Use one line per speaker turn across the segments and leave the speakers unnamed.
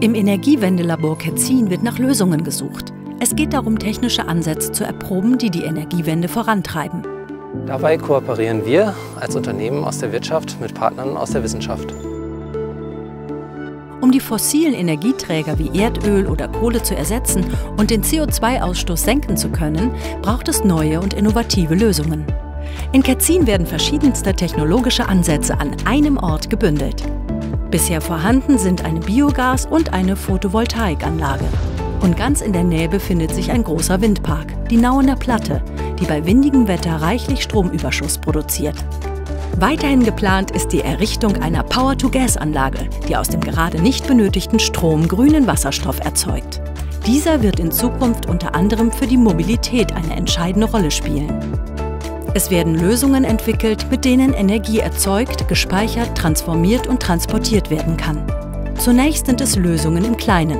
Im Energiewendelabor Ketzin wird nach Lösungen gesucht. Es geht darum, technische Ansätze zu erproben, die die Energiewende vorantreiben.
Dabei kooperieren wir als Unternehmen aus der Wirtschaft mit Partnern aus der Wissenschaft.
Um die fossilen Energieträger wie Erdöl oder Kohle zu ersetzen und den CO2-Ausstoß senken zu können, braucht es neue und innovative Lösungen. In Ketzin werden verschiedenste technologische Ansätze an einem Ort gebündelt. Bisher vorhanden sind eine Biogas- und eine Photovoltaikanlage. Und ganz in der Nähe befindet sich ein großer Windpark, die Nauener Platte, die bei windigem Wetter reichlich Stromüberschuss produziert. Weiterhin geplant ist die Errichtung einer Power-to-Gas-Anlage, die aus dem gerade nicht benötigten Strom grünen Wasserstoff erzeugt. Dieser wird in Zukunft unter anderem für die Mobilität eine entscheidende Rolle spielen. Es werden Lösungen entwickelt, mit denen Energie erzeugt, gespeichert, transformiert und transportiert werden kann. Zunächst sind es Lösungen im Kleinen.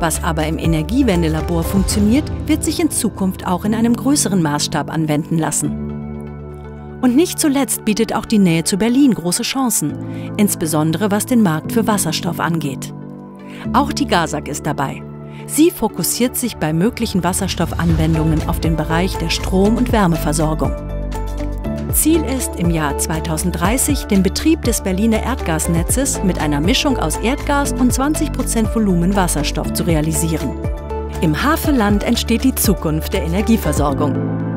Was aber im Energiewendelabor funktioniert, wird sich in Zukunft auch in einem größeren Maßstab anwenden lassen. Und nicht zuletzt bietet auch die Nähe zu Berlin große Chancen, insbesondere was den Markt für Wasserstoff angeht. Auch die GASAG ist dabei. Sie fokussiert sich bei möglichen Wasserstoffanwendungen auf den Bereich der Strom- und Wärmeversorgung. Ziel ist, im Jahr 2030 den Betrieb des Berliner Erdgasnetzes mit einer Mischung aus Erdgas und 20 Prozent Volumen Wasserstoff zu realisieren. Im Havelland entsteht die Zukunft der Energieversorgung.